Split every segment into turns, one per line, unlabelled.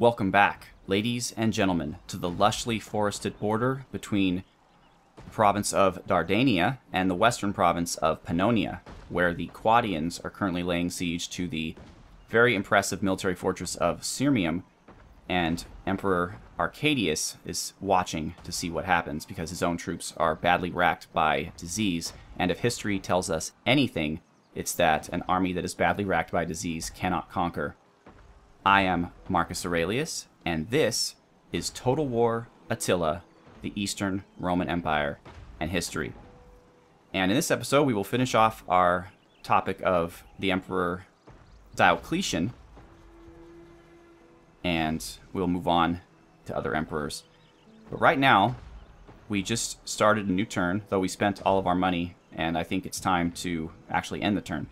Welcome back, ladies and gentlemen, to the lushly forested border between the province of Dardania and the western province of Pannonia, where the Quadians are currently laying siege to the very impressive military fortress of Sirmium, and Emperor Arcadius is watching to see what happens because his own troops are badly racked by disease, and if history tells us anything, it's that an army that is badly racked by disease cannot conquer. I am Marcus Aurelius, and this is Total War Attila, the Eastern Roman Empire, and History. And in this episode, we will finish off our topic of the Emperor Diocletian, and we'll move on to other emperors. But right now, we just started a new turn, though we spent all of our money, and I think it's time to actually end the turn.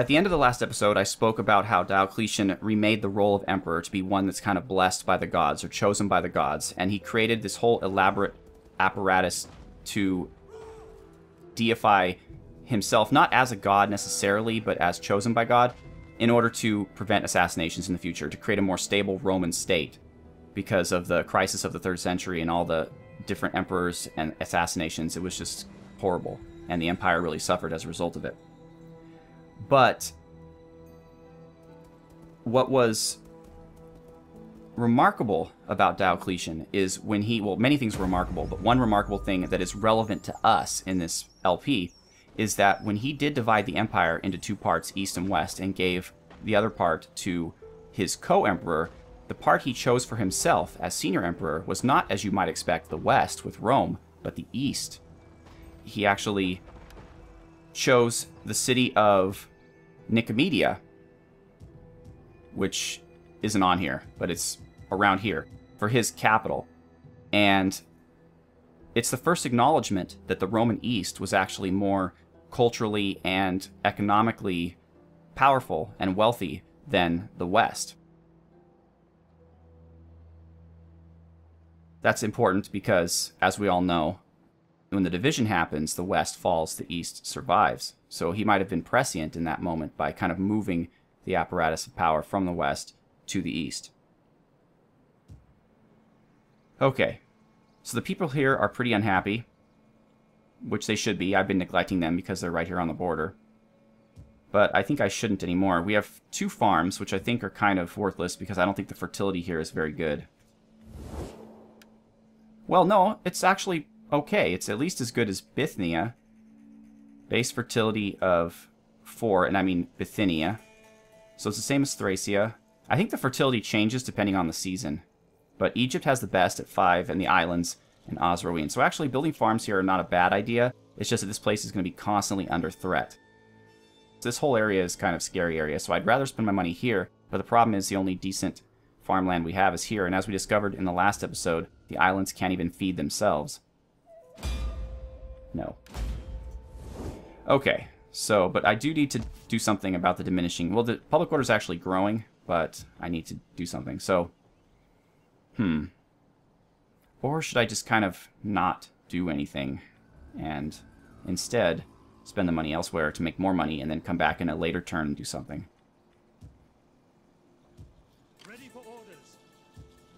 At the end of the last episode, I spoke about how Diocletian remade the role of emperor to be one that's kind of blessed by the gods or chosen by the gods, and he created this whole elaborate apparatus to deify himself, not as a god necessarily, but as chosen by God, in order to prevent assassinations in the future, to create a more stable Roman state because of the crisis of the third century and all the different emperors and assassinations. It was just horrible, and the empire really suffered as a result of it. But what was remarkable about Diocletian is when he, well, many things were remarkable, but one remarkable thing that is relevant to us in this LP is that when he did divide the empire into two parts, east and west, and gave the other part to his co emperor, the part he chose for himself as senior emperor was not, as you might expect, the west with Rome, but the east. He actually chose the city of Nicomedia, which isn't on here, but it's around here, for his capital. And it's the first acknowledgement that the Roman East was actually more culturally and economically powerful and wealthy than the West. That's important because, as we all know, when the division happens, the West falls, the East survives. So he might have been prescient in that moment by kind of moving the apparatus of power from the West to the East. Okay, so the people here are pretty unhappy, which they should be. I've been neglecting them because they're right here on the border. But I think I shouldn't anymore. We have two farms, which I think are kind of worthless because I don't think the fertility here is very good. Well, no, it's actually okay. It's at least as good as Bithynia. Base fertility of 4, and I mean Bithynia. So it's the same as Thracia. I think the fertility changes depending on the season. But Egypt has the best at 5, and the islands and Osroene. So actually, building farms here are not a bad idea. It's just that this place is going to be constantly under threat. This whole area is kind of scary area, so I'd rather spend my money here. But the problem is the only decent farmland we have is here, and as we discovered in the last episode, the islands can't even feed themselves. No. Okay, so, but I do need to do something about the diminishing... Well, the public order is actually growing, but I need to do something. So, hmm. Or should I just kind of not do anything and instead spend the money elsewhere to make more money and then come back in a later turn and do something?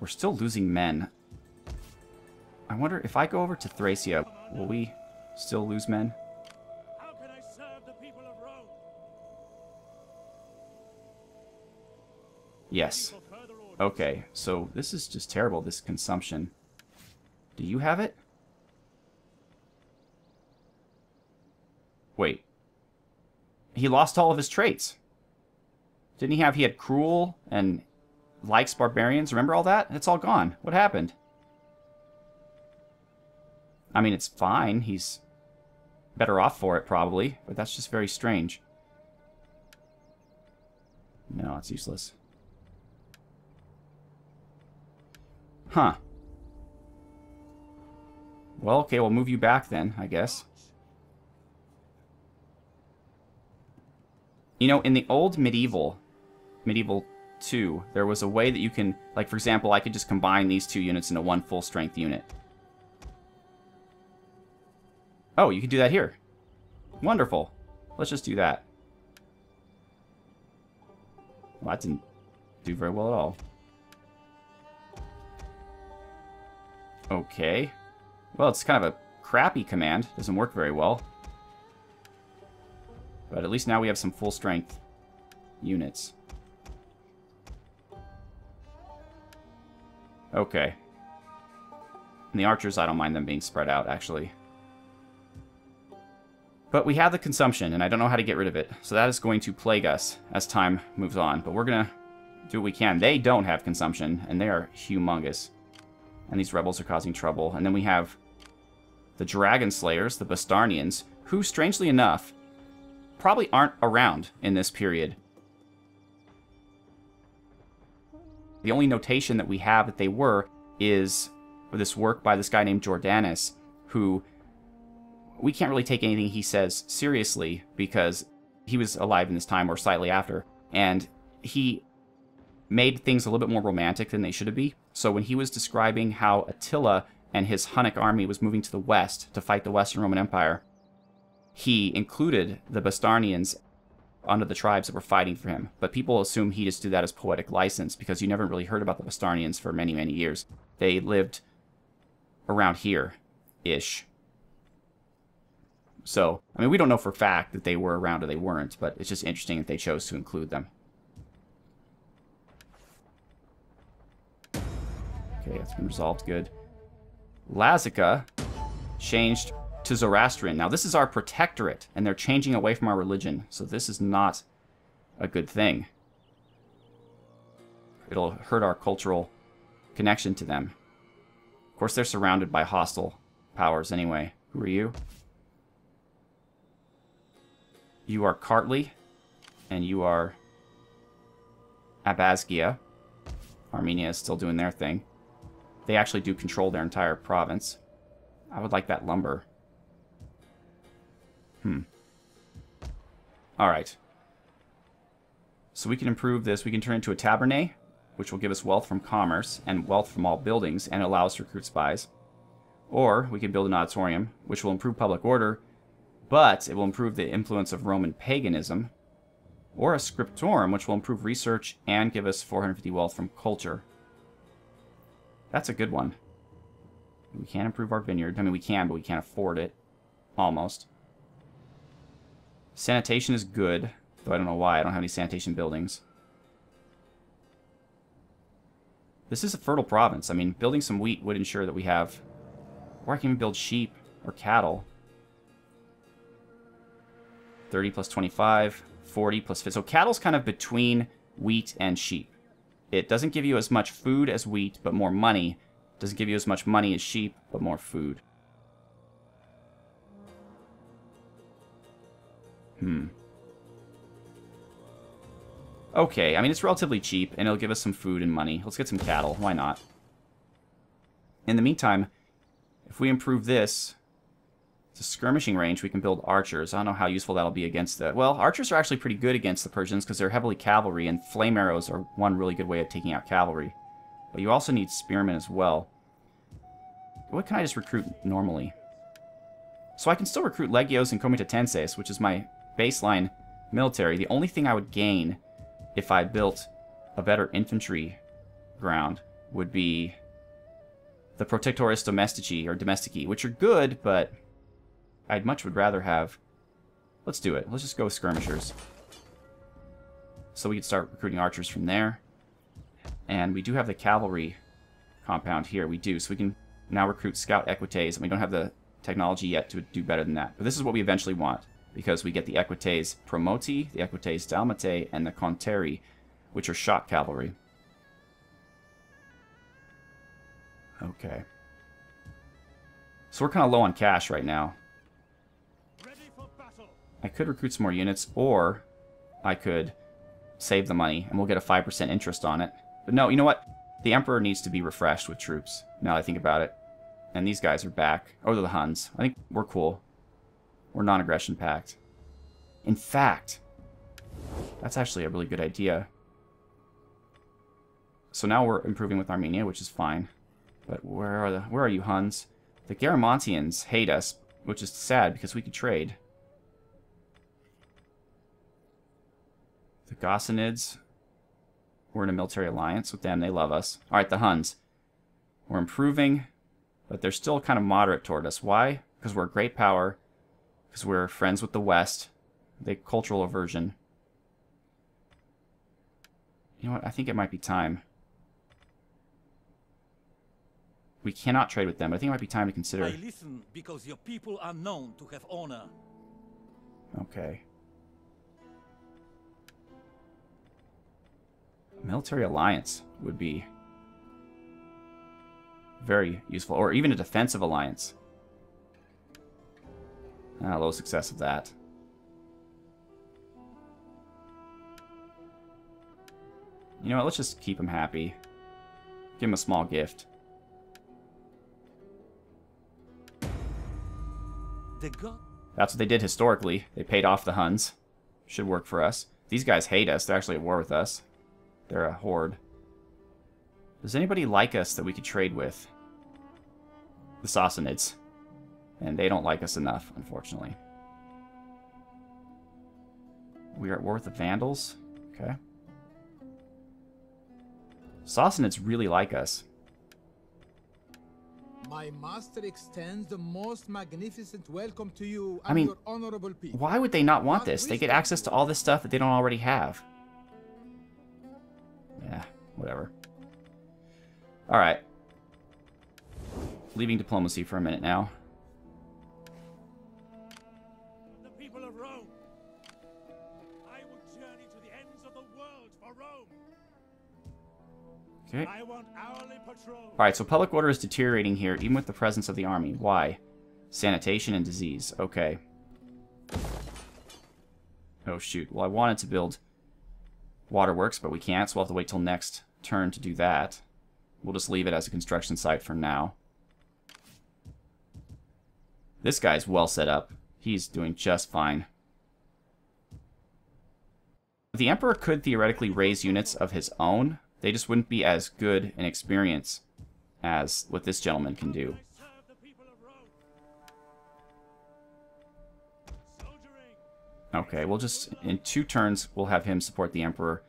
We're still losing men. I wonder if I go over to Thracia, will we still lose men? Yes. Okay, so this is just terrible, this consumption. Do you have it? Wait. He lost all of his traits. Didn't he have, he had cruel and likes barbarians? Remember all that? It's all gone. What happened? I mean, it's fine. He's better off for it, probably. But that's just very strange. No, it's useless. Huh. Well, okay, we'll move you back then, I guess. You know, in the old medieval, medieval 2, there was a way that you can, like, for example, I could just combine these two units into one full-strength unit. Oh, you can do that here. Wonderful. Let's just do that. Well, that didn't do very well at all. Okay. Well, it's kind of a crappy command. Doesn't work very well. But at least now we have some full strength units. Okay. And the archers, I don't mind them being spread out, actually. But we have the consumption, and I don't know how to get rid of it. So that is going to plague us as time moves on. But we're going to do what we can. They don't have consumption, and they are humongous. And these rebels are causing trouble. And then we have the Dragon Slayers, the Bastarnians, who, strangely enough, probably aren't around in this period. The only notation that we have that they were is this work by this guy named Jordanes, who we can't really take anything he says seriously because he was alive in this time or slightly after, and he made things a little bit more romantic than they should have been. So when he was describing how Attila and his Hunnic army was moving to the west to fight the Western Roman Empire, he included the Bastarnians under the tribes that were fighting for him. But people assume he just did that as poetic license because you never really heard about the Bastarnians for many, many years. They lived around here ish. So, I mean, we don't know for fact that they were around or they weren't, but it's just interesting that they chose to include them. Okay, that's been resolved good. Lazica changed to Zoroastrian. Now, this is our protectorate, and they're changing away from our religion, so this is not a good thing. It'll hurt our cultural connection to them. Of course, they're surrounded by hostile powers anyway. Who are you? You are Kartli, and you are Abazgia. Armenia is still doing their thing. They actually do control their entire province. I would like that lumber. Hmm. Alright. So we can improve this. We can turn it into a tabernae, which will give us wealth from commerce and wealth from all buildings and allow us to recruit spies. Or we can build an auditorium, which will improve public order, but it will improve the influence of Roman paganism. Or a scriptorum, which will improve research and give us 450 wealth from culture. That's a good one. We can't improve our vineyard. I mean, we can, but we can't afford it. Almost. Sanitation is good, though I don't know why. I don't have any sanitation buildings. This is a fertile province. I mean, building some wheat would ensure that we have... Or I can even build sheep or cattle. 30 plus 25, 40 plus 50. So cattle's kind of between wheat and sheep. It doesn't give you as much food as wheat, but more money. It doesn't give you as much money as sheep, but more food. Hmm. Okay, I mean, it's relatively cheap, and it'll give us some food and money. Let's get some cattle. Why not? In the meantime, if we improve this, a skirmishing range, we can build archers. I don't know how useful that'll be against the... Well, archers are actually pretty good against the Persians because they're heavily cavalry, and flame arrows are one really good way of taking out cavalry. But you also need spearmen as well. What can I just recruit normally? So I can still recruit Legios and Comitatenses, which is my baseline military. The only thing I would gain if I built a better infantry ground would be the Protectores Domestici, or Domestici, which are good, but I'd much would rather have... Let's do it. Let's just go with skirmishers. So we could start recruiting archers from there. And we do have the cavalry compound here. We do. So we can now recruit scout equites. And we don't have the technology yet to do better than that. But this is what we eventually want. Because we get the equites promoti, the equites dalmatae, and the contarii, which are shock cavalry. Okay. So we're kind of low on cash right now. I could recruit some more units, or I could save the money, and we'll get a 5% interest on it. But no, you know what? The Emperor needs to be refreshed with troops, now that I think about it. And these guys are back. Oh, they're the Huns. I think we're cool. We're non-aggression pact. In fact, that's actually a really good idea. So now we're improving with Armenia, which is fine. But where are the where are you Huns? The Garamantians hate us, which is sad because we could trade. The Ghassanids We're in a military alliance with them. They love us. All right, the Huns. We're improving, but they're still kind of moderate toward us. Why? Because we're a great power. Because we're friends with the West. The cultural aversion. You know what? I think it might be time. We cannot trade with them, but I think it might be time to consider.
I listen because your people are known to have honor.
Okay. Military alliance would be very useful, or even a defensive alliance. Ah, low success of that. You know what, let's just keep him happy. Give him a small gift.
The
That's what they did historically. They paid off the Huns. Should work for us. These guys hate us. They're actually at war with us. They're a horde. Does anybody like us that we could trade with? The Sassanids. And they don't like us enough, unfortunately. We are at war with the Vandals. Okay. Sassanids really like us.
My master extends the most magnificent welcome to you
I mean,
your honorable people.
Why would they not want this? They get access to all this stuff that they don't already have. Whatever. Alright. Leaving diplomacy for a minute now.
the people of Rome. I will journey to the ends of the world for Rome.
Okay.
I want hourly patrol.
Alright, so public order is deteriorating here, even with the presence of the army. Why? Sanitation and disease. Okay. Oh, shoot. Well, I wanted to build waterworks, but we can't, so we'll have to wait till next turn to do that. We'll just leave it as a construction site for now. This guy's well set up. He's doing just fine. The Emperor could theoretically raise units of his own. They just wouldn't be as good in experience as what this gentleman can do. Okay, we'll just, in two turns, we'll have him support the Emperor.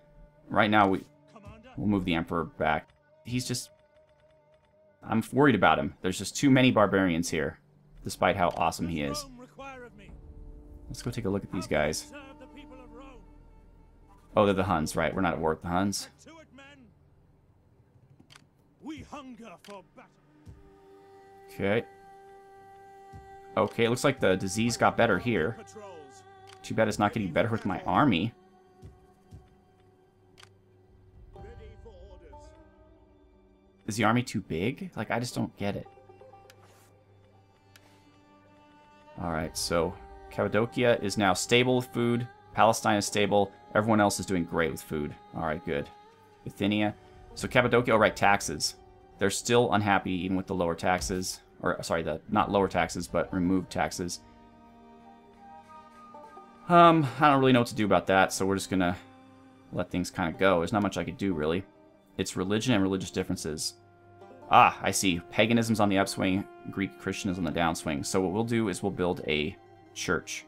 Right now, we, we'll move the Emperor back. He's just... I'm worried about him. There's just too many barbarians here, despite how awesome he is. Let's go take a look at these guys. Oh, they're the Huns, right. We're not at war with the Huns. Okay. Okay, it looks like the disease got better here. Too bad it's not getting better with my army. Is the army too big? Like, I just don't get it. Alright, so Cappadocia is now stable with food. Palestine is stable. Everyone else is doing great with food. Alright, good. Bithynia. So Cappadocia, oh right, taxes. They're still unhappy even with the lower taxes. Or, sorry, the not lower taxes, but removed taxes. Um, I don't really know what to do about that, so we're just gonna let things kind of go. There's not much I could do, really. It's religion and religious differences. Ah, I see. Paganism's on the upswing, Greek Christian is on the downswing. So what we'll do is we'll build a church.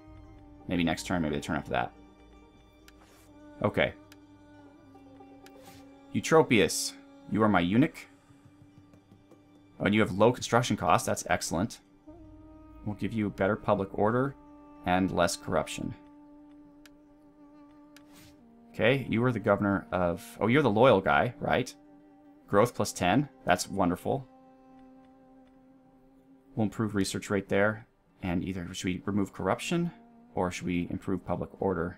Maybe next turn, maybe the turn after that. Okay. Eutropius, you are my eunuch. Oh, and you have low construction costs. That's excellent. We'll give you better public order and less corruption. Okay, you are the governor of... Oh, you're the loyal guy, right? Growth plus 10. That's wonderful. We'll improve research rate there. And either should we remove corruption or should we improve public order?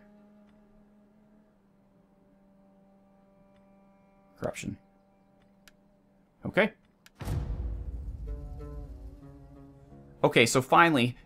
Corruption. Okay. Okay, so finally,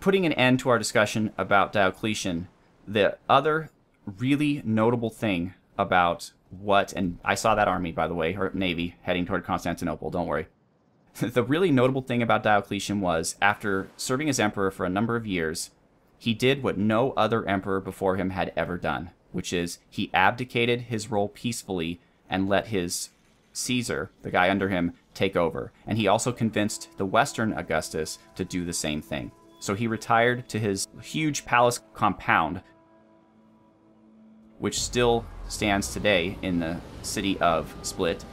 putting an end to our discussion about Diocletian, the other really notable thing about what, and I saw that army, by the way, or navy, heading toward Constantinople, don't worry. the really notable thing about Diocletian was, after serving as emperor for a number of years, he did what no other emperor before him had ever done, which is he abdicated his role peacefully and let his Caesar, the guy under him, take over. And he also convinced the Western Augustus to do the same thing. So he retired to his huge palace compound, which still stands today in the city of Split.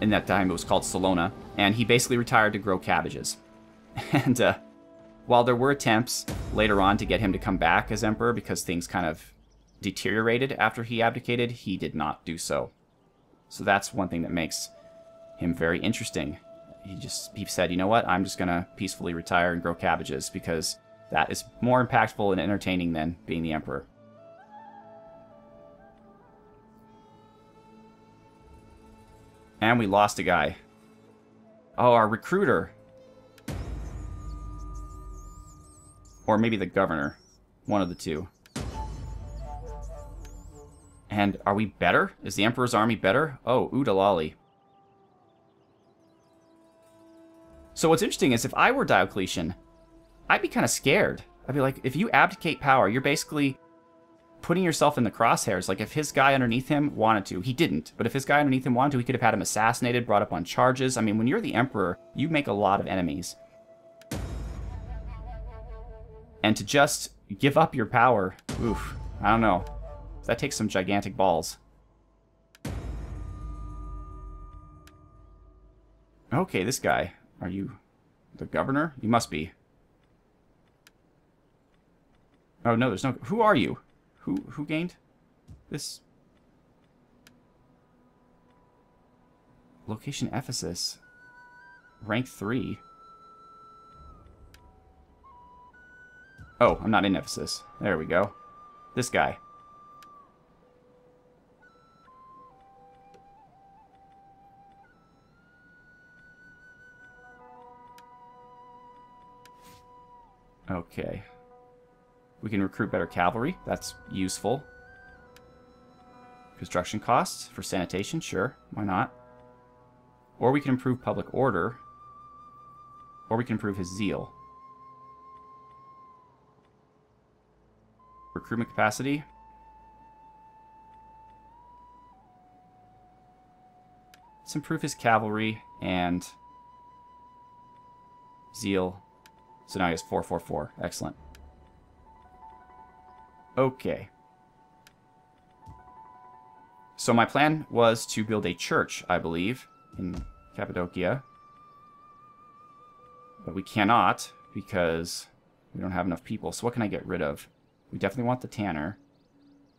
In that time, it was called Salona, and he basically retired to grow cabbages. And uh, while there were attempts later on to get him to come back as emperor because things kind of deteriorated after he abdicated, he did not do so. So that's one thing that makes him very interesting. He just he said, you know what, I'm just gonna peacefully retire and grow cabbages because that is more impactful and entertaining than being the emperor. And we lost a guy. Oh, our recruiter. Or maybe the governor. One of the two. And are we better? Is the Emperor's army better? Oh, Udalali. So what's interesting is if I were Diocletian, I'd be kind of scared. I'd be like, if you abdicate power, you're basically putting yourself in the crosshairs. Like if his guy underneath him wanted to, he didn't. But if his guy underneath him wanted to, he could have had him assassinated, brought up on charges. I mean, when you're the emperor, you make a lot of enemies. And to just give up your power, oof, I don't know. That takes some gigantic balls. Okay, this guy. Are you the governor? You must be. Oh, no, there's no... Who are you? Who who gained this? Location Ephesus. Rank 3. Oh, I'm not in Ephesus. There we go. This guy. Okay. We can recruit better cavalry. That's useful. Construction costs for sanitation, sure. Why not? Or we can improve public order. Or we can improve his zeal. Recruitment capacity. Let's improve his cavalry and zeal. So now he has 444. Excellent. Okay. So my plan was to build a church, I believe, in Cappadocia. But we cannot because we don't have enough people. So what can I get rid of? We definitely want the tanner.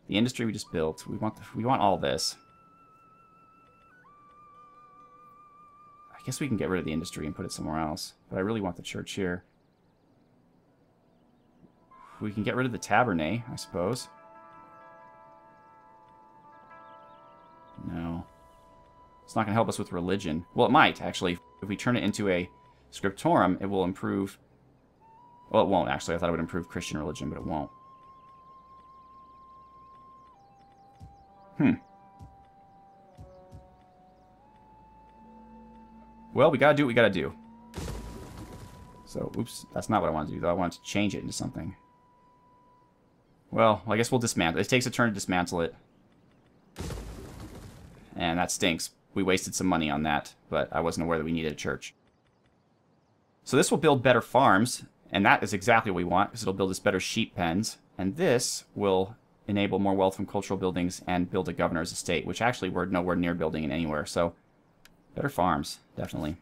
The industry we just built. We want the, we want all this. I guess we can get rid of the industry and put it somewhere else. But I really want the church here. We can get rid of the Tabernae, I suppose. No. It's not going to help us with religion. Well, it might, actually. If we turn it into a scriptorum, it will improve... Well, it won't, actually. I thought it would improve Christian religion, but it won't. Hmm. Well, we gotta do what we gotta do. So, oops, that's not what I wanted to do, though. I wanted to change it into something. Well, I guess we'll dismantle. It It takes a turn to dismantle it. And that stinks. We wasted some money on that, but I wasn't aware that we needed a church. So this will build better farms, and that is exactly what we want, because it'll build us better sheep pens. And this will enable more wealth from cultural buildings and build a governor's estate, which actually we're nowhere near building in anywhere. So better farms, definitely.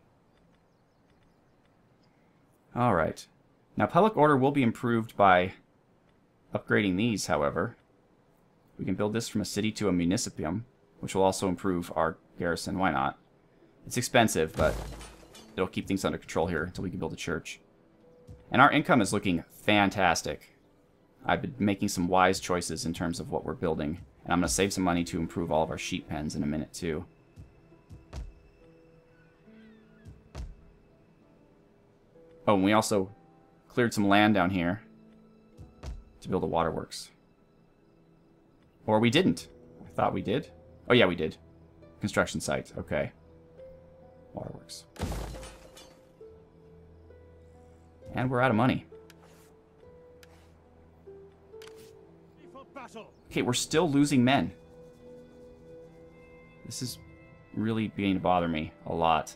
All right. Now public order will be improved by Upgrading these, however, we can build this from a city to a municipium, which will also improve our garrison. Why not? It's expensive, but it'll keep things under control here until we can build a church. And our income is looking fantastic. I've been making some wise choices in terms of what we're building. And I'm going to save some money to improve all of our sheep pens in a minute, too. Oh, and we also cleared some land down here to build a waterworks. Or we didn't. I thought we did. Oh, yeah, we did. Construction site. Okay. Waterworks. And we're out of money. Okay, we're still losing men. This is really beginning to bother me a lot.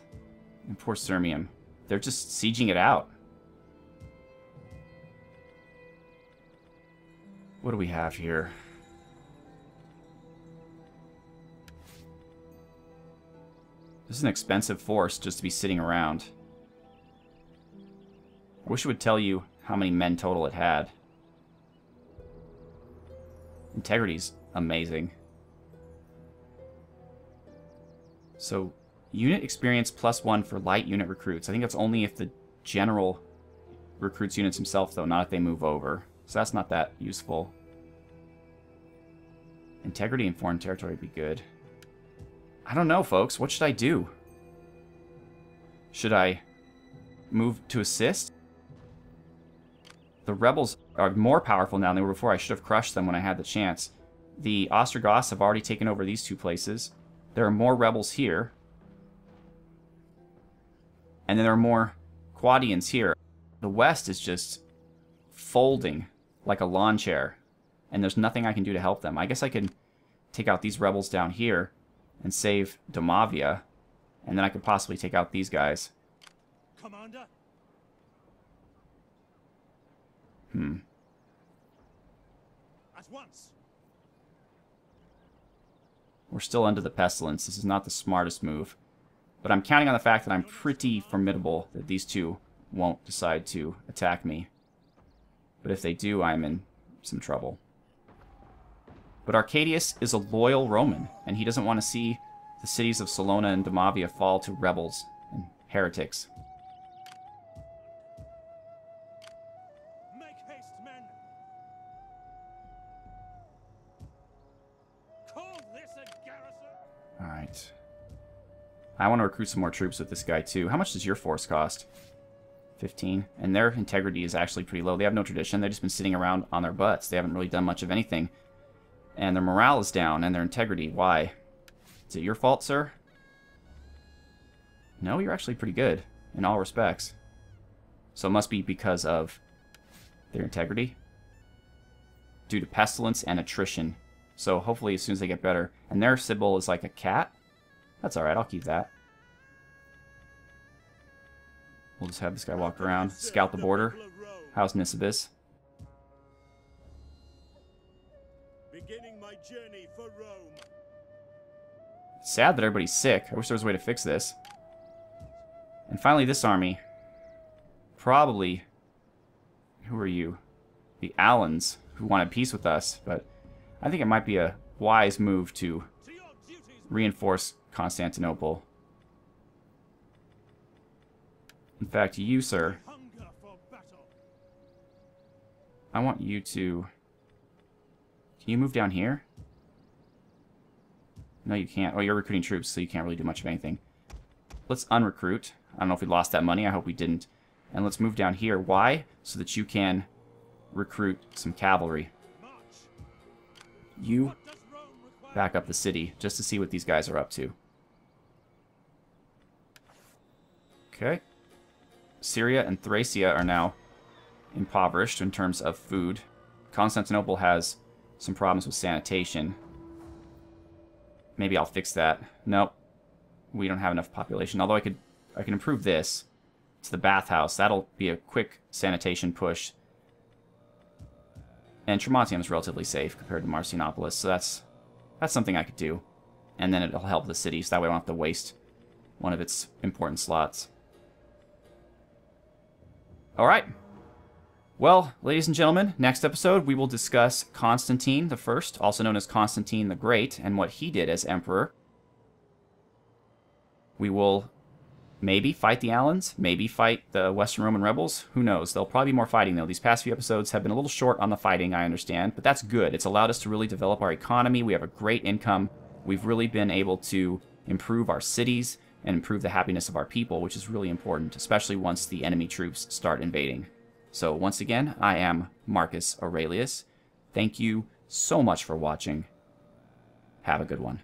And poor Sirmium. They're just sieging it out. What do we have here? This is an expensive force just to be sitting around. I wish it would tell you how many men total it had. Integrity's amazing. So, unit experience plus one for light unit recruits. I think that's only if the general recruits units himself, though, not if they move over. So that's not that useful. Integrity in foreign territory would be good. I don't know, folks. What should I do? Should I move to assist? The rebels are more powerful now than they were before. I should have crushed them when I had the chance. The Ostrogoths have already taken over these two places. There are more rebels here. And then there are more Quadians here. The west is just folding like a lawn chair. And there's nothing I can do to help them. I guess I can take out these rebels down here and save Domavia. And then I could possibly take out these guys.
Commander?
Hmm.
At once.
We're still under the pestilence. This is not the smartest move. But I'm counting on the fact that I'm pretty formidable that these two won't decide to attack me. But if they do, I'm in some trouble. But Arcadius is a loyal Roman, and he doesn't want to see the cities of Salona and Domavia fall to rebels and heretics.
Make haste, men. Call this a garrison?
Alright. I want to recruit some more troops with this guy, too. How much does your force cost? 15. And their integrity is actually pretty low. They have no tradition. They've just been sitting around on their butts. They haven't really done much of anything. And their morale is down, and their integrity. Why? Is it your fault, sir? No, you're actually pretty good, in all respects. So it must be because of their integrity. Due to pestilence and attrition. So hopefully as soon as they get better. And their symbol is like a cat. That's alright, I'll keep that. We'll just have this guy walk around, scout the border.
people of Rome,
How's Nisibis?
Beginning my journey for Rome.
Sad that everybody's sick. I wish there was a way to fix this. And finally, this army. Probably... Who are you? The Alans, who wanted peace with us, but I think it might be a wise move to
To your duties,
reinforce Constantinople. In fact, you, sir. I want you to... Can you move down here? No, you can't. Oh, you're recruiting troops, so you can't really do much of anything. Let's unrecruit. I don't know if we lost that money. I hope we didn't. And let's move down here. Why? So that you can recruit some cavalry. You back up the city just to see what these guys are up to. Okay. Syria and Thracia are now impoverished in terms of food. Constantinople has some problems with sanitation. Maybe I'll fix that. Nope. We don't have enough population. Although I could I can improve this to the bathhouse. That'll be a quick sanitation push. And Trimontium is relatively safe compared to Marcianopolis, so that's that's something I could do. And then it'll help the city, so that way I don't have to waste one of its important slots. Alright. Well, ladies and gentlemen, next episode we will discuss Constantine the First, also known as Constantine the Great, and what he did as emperor. We will maybe fight the Alans, maybe fight the Western Roman rebels. Who knows? There'll probably be more fighting, though. These past few episodes have been a little short on the fighting, I understand, but that's good. It's allowed us to really develop our economy. We have a great income. We've really been able to improve our cities and improve the happiness of our people, which is really important, especially once the enemy troops start invading. So, once again, I am Marcus Aurelius. Thank you so much for watching. Have a good one.